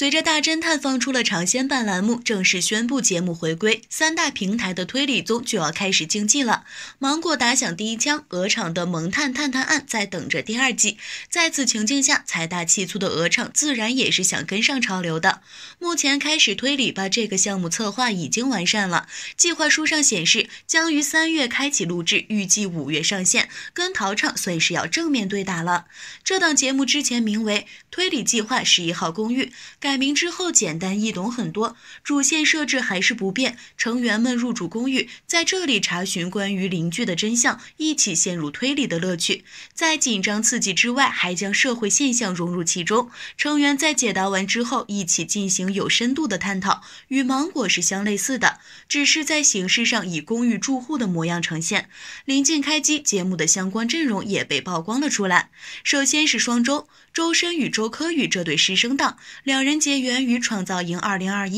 随着《大侦探》放出了尝鲜版栏目，正式宣布节目回归，三大平台的推理综就要开始竞技了。芒果打响第一枪，鹅厂的《萌探探探案》在等着第二季。在此情境下，财大气粗的鹅厂自然也是想跟上潮流的。目前开始推理吧这个项目策划已经完善了，计划书上显示将于三月开启录制，预计五月上线，跟陶厂算是要正面对打了。这档节目之前名为《推理计划十一号公寓》。改改名之后简单易懂很多，主线设置还是不变，成员们入住公寓，在这里查询关于邻居的真相，一起陷入推理的乐趣。在紧张刺激之外，还将社会现象融入其中，成员在解答完之后，一起进行有深度的探讨，与芒果是相类似的，只是在形式上以公寓住户的模样呈现。临近开机，节目的相关阵容也被曝光了出来。首先是双周，周深与周柯宇这对师生档，两人。结缘于《创造营2021》，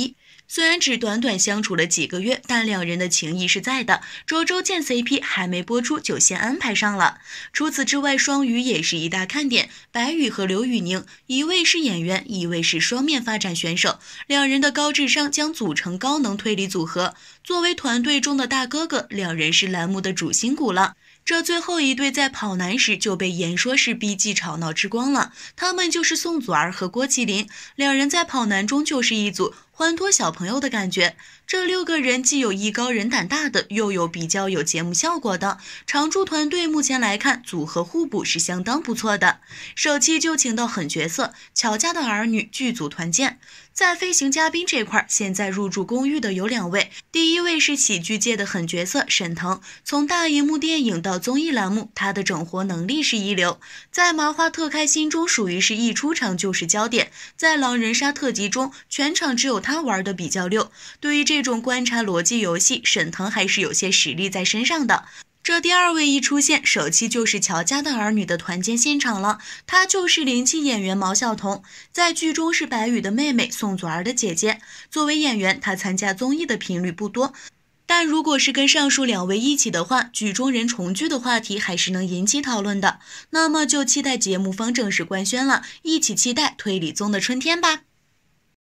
虽然只短短相处了几个月，但两人的情谊是在的。周周见 CP 还没播出就先安排上了。除此之外，双鱼也是一大看点。白宇和刘宇宁，一位是演员，一位是双面发展选手，两人的高智商将组成高能推理组合。作为团队中的大哥哥，两人是栏目的主心骨了。这最后一对在跑男时就被言说是 B G 吵闹之光了，他们就是宋祖儿和郭麒麟，两人在跑男中就是一组欢脱小朋友的感觉。这六个人既有艺高人胆大的，又有比较有节目效果的，常驻团队目前来看组合互补是相当不错的。首期就请到狠角色乔家的儿女剧组团建。在飞行嘉宾这块，现在入住公寓的有两位。第一位是喜剧界的狠角色沈腾，从大荧幕电影到综艺栏目，他的整活能力是一流。在麻花特开心中，属于是一出场就是焦点。在狼人杀特辑中，全场只有他玩的比较溜。对于这种观察逻辑游戏，沈腾还是有些实力在身上的。这第二位一出现，首期就是乔家的儿女的团建现场了。她就是灵气演员毛晓彤，在剧中是白宇的妹妹，宋祖儿的姐姐。作为演员，她参加综艺的频率不多，但如果是跟上述两位一起的话，剧中人重聚的话题还是能引起讨论的。那么就期待节目方正式官宣了，一起期待推理综的春天吧。